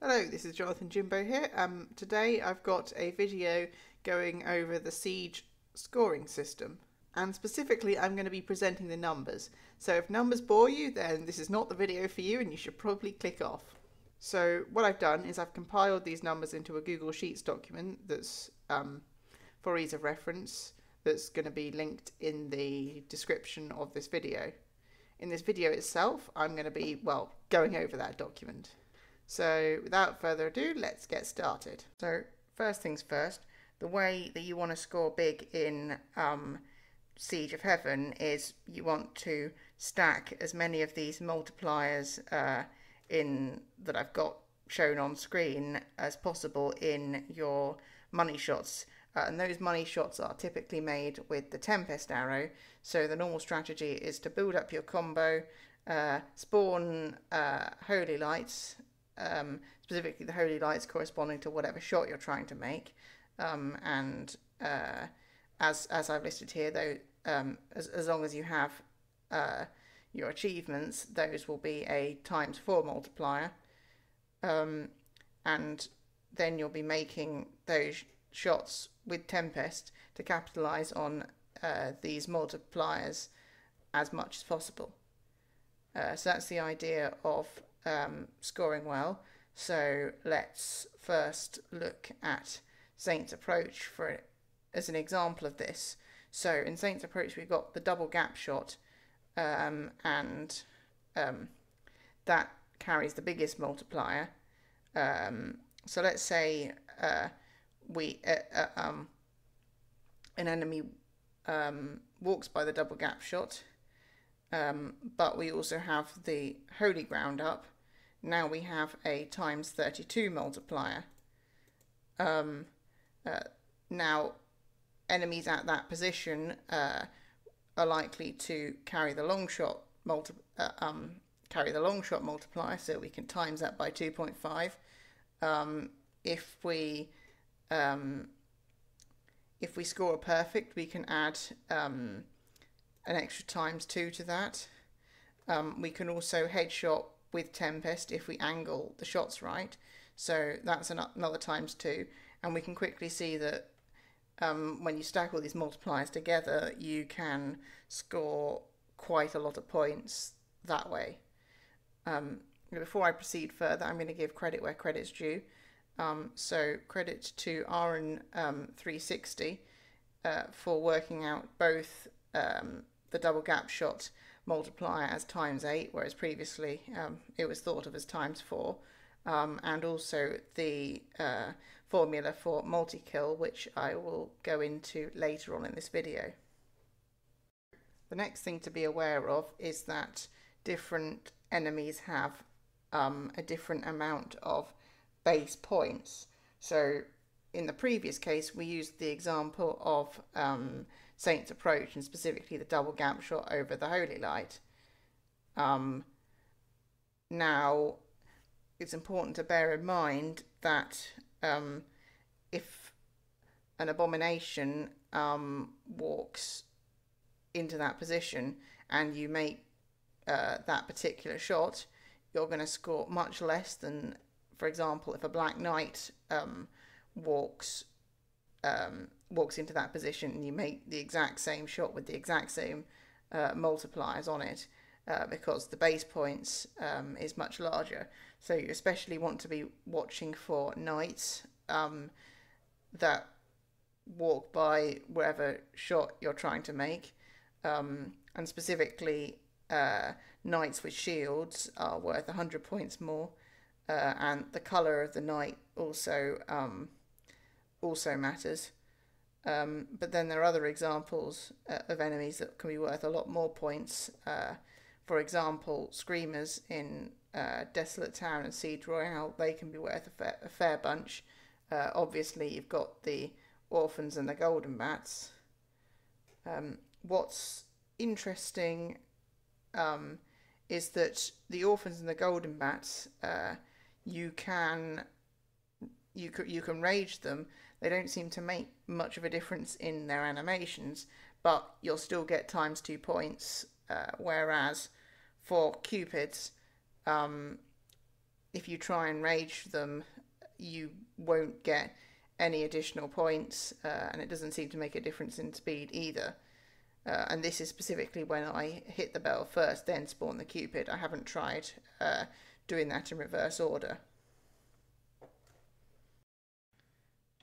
Hello, this is Jonathan Jimbo here. Um, today I've got a video going over the Siege scoring system. And specifically, I'm going to be presenting the numbers. So if numbers bore you, then this is not the video for you and you should probably click off. So what I've done is I've compiled these numbers into a Google Sheets document that's um, for ease of reference that's going to be linked in the description of this video. In this video itself, I'm going to be, well, going over that document. So without further ado, let's get started. So first things first, the way that you want to score big in um, Siege of Heaven is you want to stack as many of these multipliers uh, in that I've got shown on screen as possible in your money shots. Uh, and those money shots are typically made with the Tempest arrow. So the normal strategy is to build up your combo, uh, spawn uh, holy lights, um, specifically the holy lights corresponding to whatever shot you're trying to make. Um, and uh, as as I've listed here, though, um, as as long as you have uh, your achievements, those will be a times four multiplier, um, and then you'll be making those shots with Tempest to capitalize on uh, these multipliers as much as possible. Uh, so that's the idea of um, scoring well. So let's first look at Saints Approach for as an example of this. So in Saints Approach we've got the double gap shot um, and um, that carries the biggest multiplier. Um, so let's say uh, we uh, uh, um, an enemy um, walks by the double gap shot, um, but we also have the holy ground up. Now we have a times 32 multiplier. Um, uh, now, enemies at that position uh, are likely to carry the long shot multi uh, um, carry the long shot multiplier, so we can times that by 2.5. Um, if we um, if we score a perfect, we can add um, an extra times two to that. Um, we can also headshot with Tempest if we angle the shots right. So that's another times two. And we can quickly see that um, when you stack all these multipliers together, you can score quite a lot of points that way. Um, before I proceed further, I'm going to give credit where credit's due. Um, so credit to Aren360 um, uh, for working out both um, the double gap shot multiplier as times 8, whereas previously um, it was thought of as times 4, um, and also the uh, formula for multi-kill, which I will go into later on in this video. The next thing to be aware of is that different enemies have um, a different amount of base points. So in the previous case, we used the example of um, Saint's approach and specifically the double gap shot over the Holy Light. Um, now, it's important to bear in mind that um, if an abomination um, walks into that position and you make uh, that particular shot, you're going to score much less than, for example, if a Black Knight um, walks um, walks into that position and you make the exact same shot with the exact same uh, multipliers on it uh, because the base points um, is much larger. So you especially want to be watching for knights um, that walk by wherever shot you're trying to make. Um, and specifically, uh, knights with shields are worth 100 points more. Uh, and the colour of the knight also um, also matters. Um, but then there are other examples uh, of enemies that can be worth a lot more points. Uh, for example, Screamers in uh, Desolate Town and Siege Royale, they can be worth a fair, a fair bunch. Uh, obviously, you've got the Orphans and the Golden Bats. Um, what's interesting um, is that the Orphans and the Golden Bats, uh, you can you can, you can rage them they don't seem to make much of a difference in their animations, but you'll still get times two points. Uh, whereas for Cupids, um, if you try and rage them, you won't get any additional points, uh, and it doesn't seem to make a difference in speed either. Uh, and this is specifically when I hit the bell first, then spawn the Cupid. I haven't tried uh, doing that in reverse order.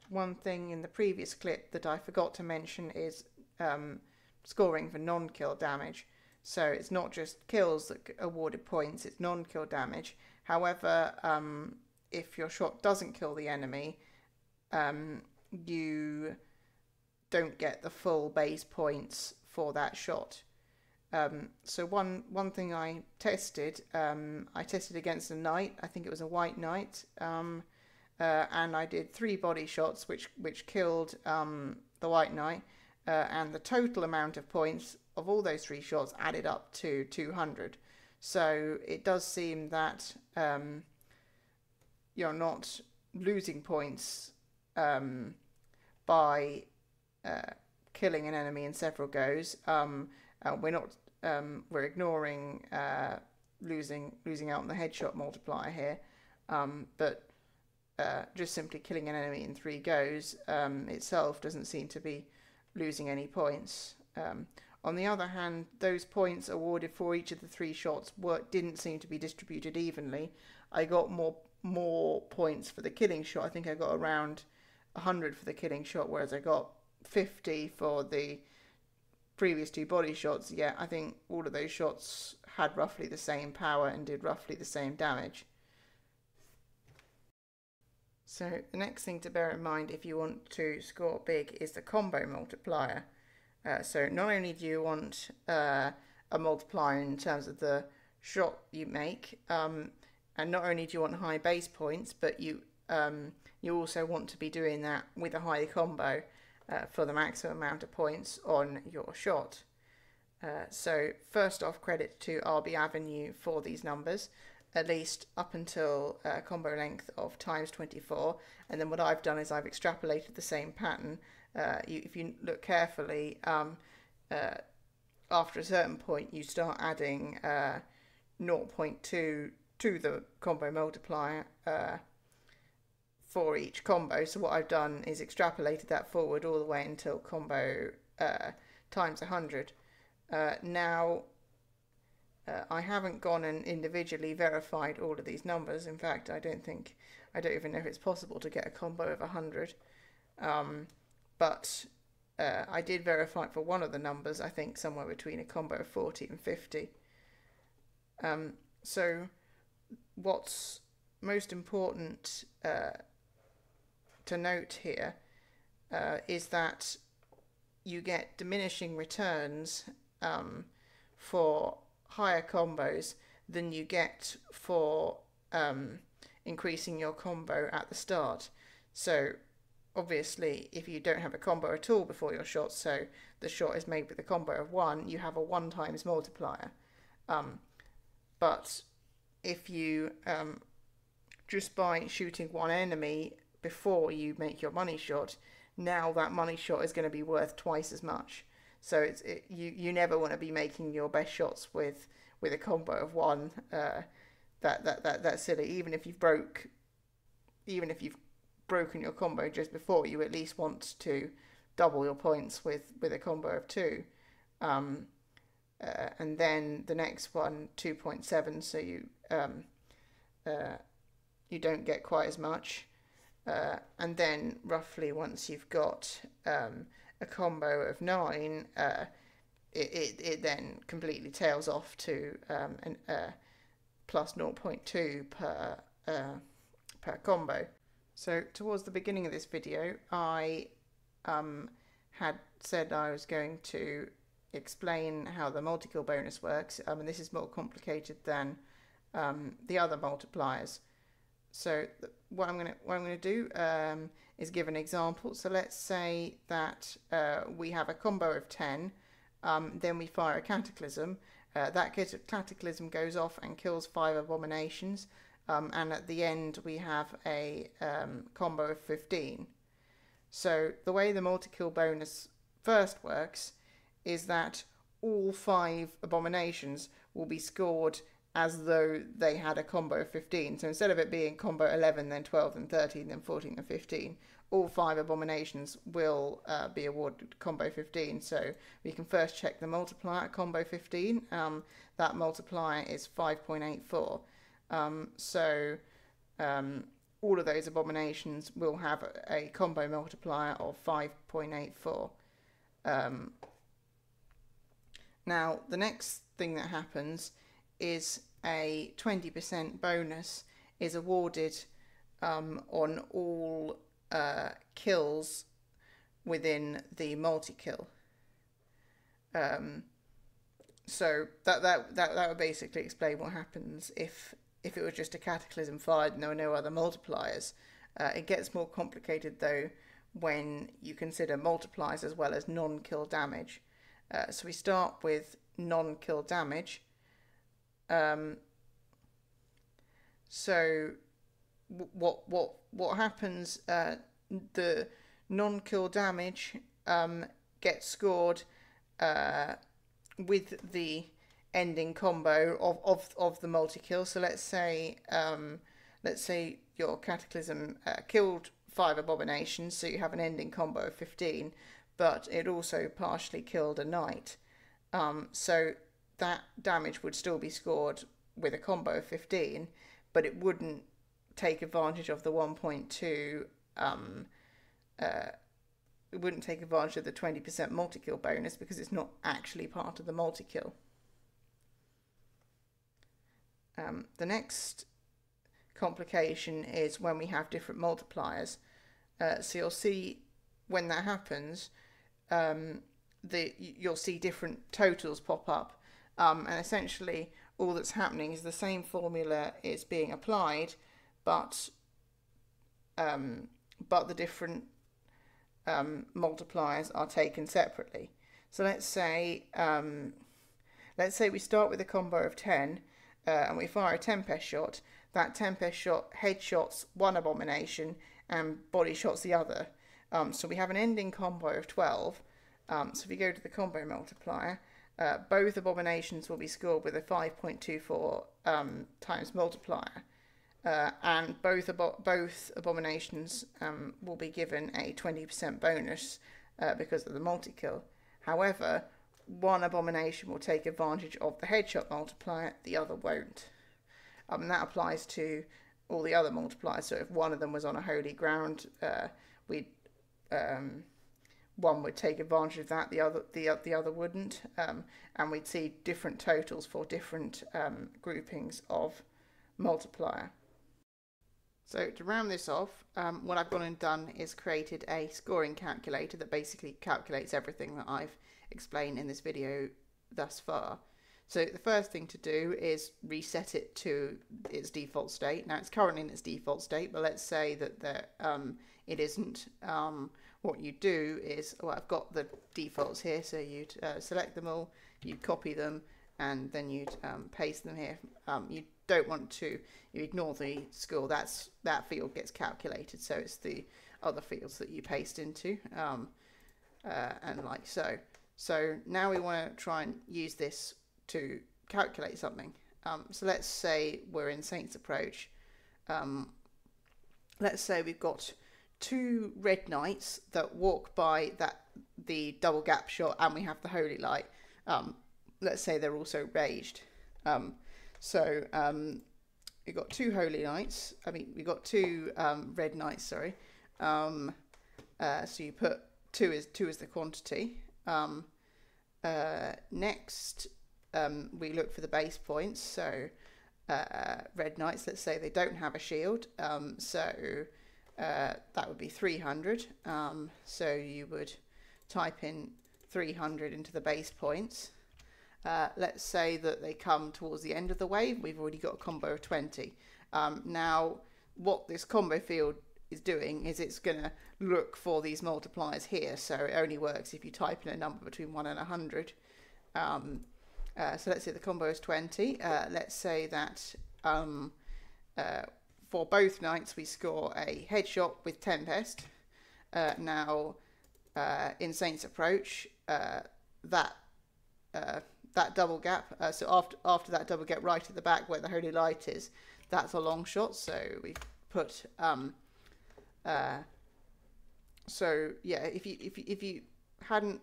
One thing in the previous clip that I forgot to mention is um, scoring for non-kill damage. So it's not just kills that awarded points, it's non-kill damage. However, um, if your shot doesn't kill the enemy, um, you don't get the full base points for that shot. Um, so one one thing I tested, um, I tested against a knight. I think it was a white knight, um, uh, and I did three body shots, which which killed um, the white knight, uh, and the total amount of points of all those three shots added up to 200. So it does seem that um, you're not losing points um, by uh, killing an enemy in several goes. Um, uh, we're not um, we're ignoring uh, losing losing out on the headshot multiplier here, um, but uh, just simply killing an enemy in three goes um, itself doesn't seem to be losing any points. Um, on the other hand, those points awarded for each of the three shots were, didn't seem to be distributed evenly. I got more more points for the killing shot. I think I got around 100 for the killing shot, whereas I got 50 for the previous two body shots. Yeah, I think all of those shots had roughly the same power and did roughly the same damage. So the next thing to bear in mind if you want to score big is the combo multiplier. Uh, so not only do you want uh, a multiplier in terms of the shot you make, um, and not only do you want high base points, but you um, you also want to be doing that with a high combo uh, for the maximum amount of points on your shot. Uh, so first off, credit to ArbyAvenue for these numbers, at least up until uh, combo length of times 24. And then what I've done is I've extrapolated the same pattern. Uh, you, if you look carefully, um, uh, after a certain point, you start adding uh, 0.2 to the combo multiplier uh, for each combo. So what I've done is extrapolated that forward all the way until combo uh, times 100. Uh, now, uh, I haven't gone and individually verified all of these numbers. In fact, I don't think, I don't even know if it's possible to get a combo of 100. Um, but uh, I did verify for one of the numbers, I think somewhere between a combo of 40 and 50. Um, so what's most important uh, to note here uh, is that you get diminishing returns um, for higher combos than you get for um, increasing your combo at the start. So obviously if you don't have a combo at all before your shot, so the shot is made with a combo of one, you have a one times multiplier. Um, but if you um, just by shooting one enemy before you make your money shot, now that money shot is going to be worth twice as much. So it's it, you you never want to be making your best shots with with a combo of one. Uh, that that that that's silly. Even if you've broke, even if you've broken your combo just before, you at least want to double your points with with a combo of two. Um, uh, and then the next one 2.7 so you um, uh, you don't get quite as much uh, and then roughly once you've got um, a combo of 9 uh, it, it, it then completely tails off to um, an, uh, plus 0.2 per uh, per combo so towards the beginning of this video I um, had said I was going to explain how the multi-kill bonus works. Um, and this is more complicated than um, the other multipliers. So what I'm going to what I'm going to do um, is give an example. So let's say that uh, we have a combo of 10, um, then we fire a cataclysm. Uh, that cataclysm goes off and kills five abominations, um, and at the end we have a um, combo of 15. So the way the multi-kill bonus first works is that all five abominations will be scored as though they had a combo of 15. So instead of it being combo 11, then 12, then 13, then 14, and 15, all five abominations will uh, be awarded combo 15. So we can first check the multiplier combo 15. Um, that multiplier is 5.84. Um, so um, all of those abominations will have a, a combo multiplier of 5.84. Um, now, the next thing that happens is a 20% bonus is awarded um, on all uh, kills within the multi-kill. Um, so that, that that that would basically explain what happens if if it was just a cataclysm fired and there were no other multipliers. Uh, it gets more complicated though when you consider multipliers as well as non-kill damage. Uh, so we start with non-kill damage. Um, so what what what happens? Uh, the non-kill damage um, gets scored uh, with the ending combo of, of, of the multi-kill. So let's say um, let's say your cataclysm uh, killed five abominations, so you have an ending combo of fifteen, but it also partially killed a knight. Um, so that damage would still be scored with a combo of fifteen, but it wouldn't take advantage of the 1.2 um, uh, it wouldn't take advantage of the 20% multi-kill bonus because it's not actually part of the multi-kill. Um, the next complication is when we have different multipliers. Uh, so you'll see when that happens, um, the you'll see different totals pop up, um, and essentially all that's happening is the same formula is being applied, but um, but the different um, multipliers are taken separately. So let's say um, let's say we start with a combo of 10 uh, and we fire a Tempest shot. That Tempest shot headshots one abomination and body shots the other. Um, so we have an ending combo of 12. Um, so if we go to the combo multiplier, uh, both abominations will be scored with a 5.24 um, times multiplier. Uh, and both abo- both abominations um, will be given a 20% bonus uh, because of the multi kill. However, one abomination will take advantage of the headshot multiplier, the other won't. Um, that applies to all the other multipliers. So if one of them was on a holy ground, uh, we um, one would take advantage of that, the other the the other wouldn't, um, and we'd see different totals for different um, groupings of multiplier. So to round this off, um, what I've gone and done is created a scoring calculator that basically calculates everything that I've explained in this video thus far. So the first thing to do is reset it to its default state. Now it's currently in its default state, but let's say that the, um, it isn't. What you do is, well, I've got the defaults here, so you'd uh, select them all, you'd copy them, and then you'd um, paste them here. Um, you don't want to, you ignore the score. That's that field gets calculated, so it's the other fields that you paste into, um, uh, and like so. So now we want to try and use this to calculate something. Um, so let's say we're in Saints Approach. Um, let's say we've got two red knights that walk by that the double gap shot, and we have the holy light. Um, let's say they're also raged. Um, so um, we got two holy knights. I mean, we got two um, red knights. Sorry. Um, uh, so you put two is two is the quantity. Um, uh, next, um, we look for the base points. So uh, red knights. Let's say they don't have a shield. Um, so uh, that would be 300. Um, so you would type in 300 into the base points. Uh, let's say that they come towards the end of the wave, we've already got a combo of 20. Um, now, what this combo field is doing is it's going to look for these multipliers here, so it only works if you type in a number between 1 and 100. Um, uh, so let's say the combo is 20. Uh, let's say that um, uh, for both knights we score a headshot with Tempest. Uh, now, uh, in Saints Approach, that that double gap. Uh, so after after that double gap right at the back where the holy light is, that's a long shot. So we put um, uh, so yeah, if you if you, if you hadn't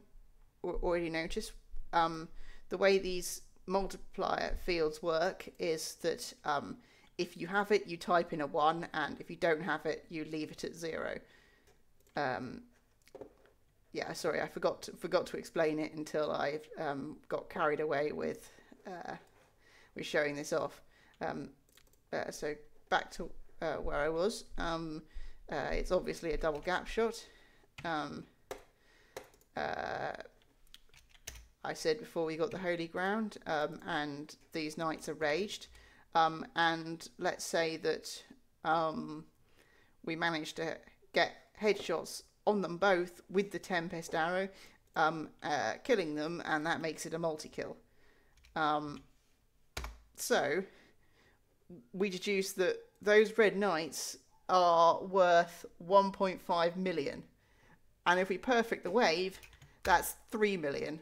already noticed, um, the way these multiplier fields work is that um, if you have it, you type in a one, and if you don't have it, you leave it at zero. Um, yeah, sorry, I forgot to, forgot to explain it until I um, got carried away with uh, with showing this off. Um, uh, so back to uh, where I was. Um, uh, it's obviously a double gap shot. Um, uh, I said before we got the holy ground, um, and these knights are raged. Um, and let's say that um, we managed to get headshots on them both with the Tempest arrow, um, uh, killing them, and that makes it a multi-kill. Um, so we deduce that those red knights are worth 1.5 million, and if we perfect the wave, that's 3 million.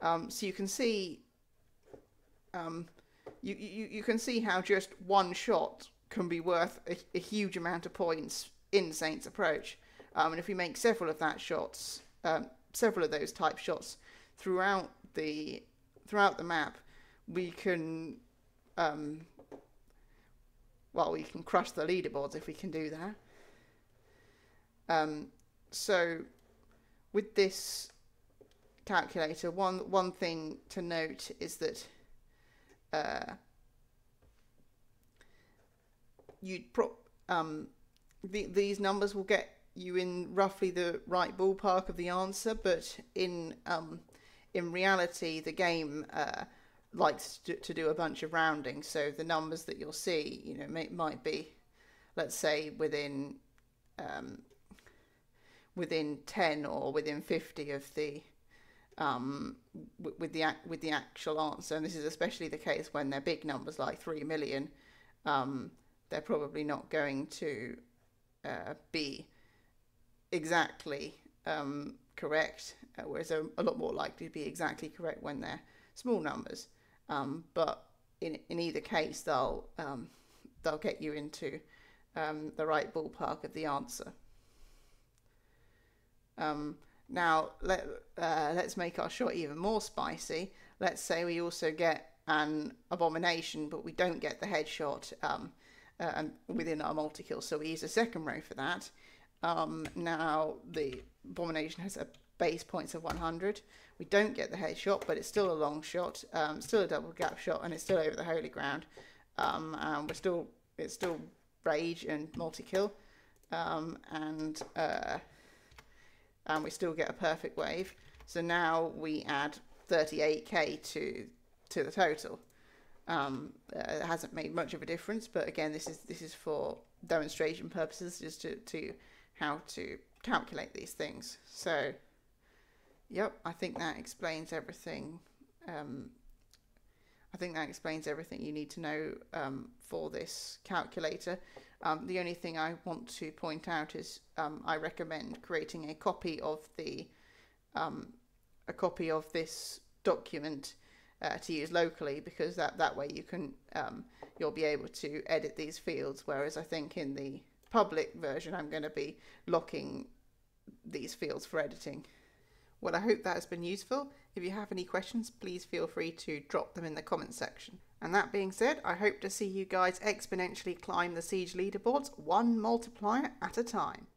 Um, so you can see, um, you, you you can see how just one shot can be worth a, a huge amount of points in Saints Approach. Um, and if we make several of that shots, um, several of those type shots throughout the throughout the map, we can um, well, we can crush the leaderboards if we can do that. Um, so with this calculator, one one thing to note is that uh, you'd pro um, the, these numbers will get you in roughly the right ballpark of the answer, but in um, in reality, the game uh, likes to, to, do a bunch of rounding. So the numbers that you'll see, you know, may, might be, let's say, within um, within ten or within fifty of the um, with the with the actual answer. And this is especially the case when they're big numbers like three million. Um, they're probably not going to uh, be exactly um, correct, uh, whereas they're a lot more likely to be exactly correct when they're small numbers. Um, but in in either case, they'll um, they'll get you into um, the right ballpark of the answer. Um, now let uh, let's make our shot even more spicy. Let's say we also get an abomination, but we don't get the headshot um, uh, within our multi kill, so we use a second row for that. Um, now the abomination has a base points of 100. We don't get the headshot, but it's still a long shot, um, still a double gap shot, and it's still over the holy ground. Um, and we're still it's still rage and multi kill, um, and uh, and we still get a perfect wave. So now we add 38k to to the total. Um, uh, it hasn't made much of a difference, but again, this is this is for demonstration purposes, just to, to how to calculate these things. So, yep, I think that explains everything. Um, I think that explains everything you need to know um, for this calculator. Um, the only thing I want to point out is um, I recommend creating a copy of the um, a copy of this document uh, to use locally because that that way you can um, you'll be able to edit these fields. Whereas I think in the public version, I'm going to be locking these fields for editing. Well, I hope that has been useful. If you have any questions, please feel free to drop them in the comments section. And that being said, I hope to see you guys exponentially climb the Siege leaderboards one multiplier at a time.